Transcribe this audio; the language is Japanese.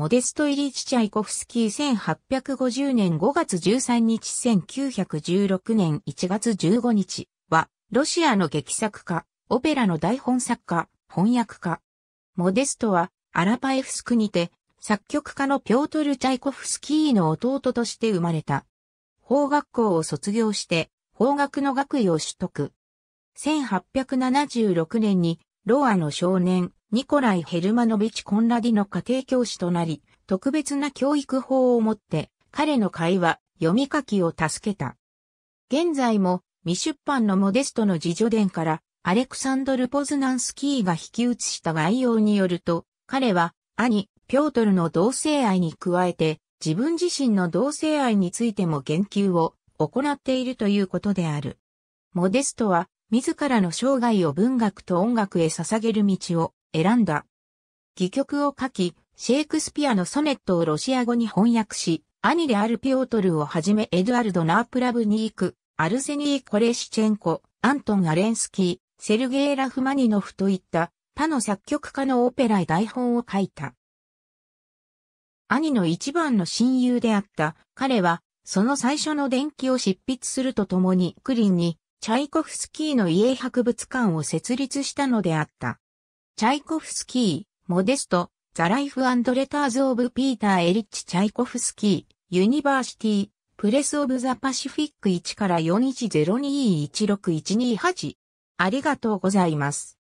モデスト・イリーチ・チャイコフスキー1850年5月13日1916年1月15日は、ロシアの劇作家、オペラの台本作家、翻訳家。モデストは、アラパエフスクにて、作曲家のピョートル・チャイコフスキーの弟として生まれた。法学校を卒業して、法学の学位を取得。1876年に、ロアの少年、ニコライ・ヘルマノビチ・コンラディの家庭教師となり、特別な教育法をもって、彼の会話、読み書きを助けた。現在も、未出版のモデストの自助伝から、アレクサンドル・ポズナンスキーが引き写した概要によると、彼は、兄、ピョートルの同性愛に加えて、自分自身の同性愛についても言及を行っているということである。モデストは、自らの生涯を文学と音楽へ捧げる道を選んだ。戯曲を書き、シェイクスピアのソネットをロシア語に翻訳し、兄であるピオトルをはじめエドアルド・ナープラブニーク、アルセニー・コレシチェンコ、アントン・アレンスキー、セルゲイ・ラフマニノフといった他の作曲家のオペラ台本を書いた。兄の一番の親友であった彼は、その最初の伝記を執筆するとともにクリンにチャイコフスキーの家博物館を設立したのであった。チャイコフスキー、モデスト、 The Life and Letters of Peter Ilyich Tchaikovsky、University Press of the Pacific 1から41021612 8ありがとうございます。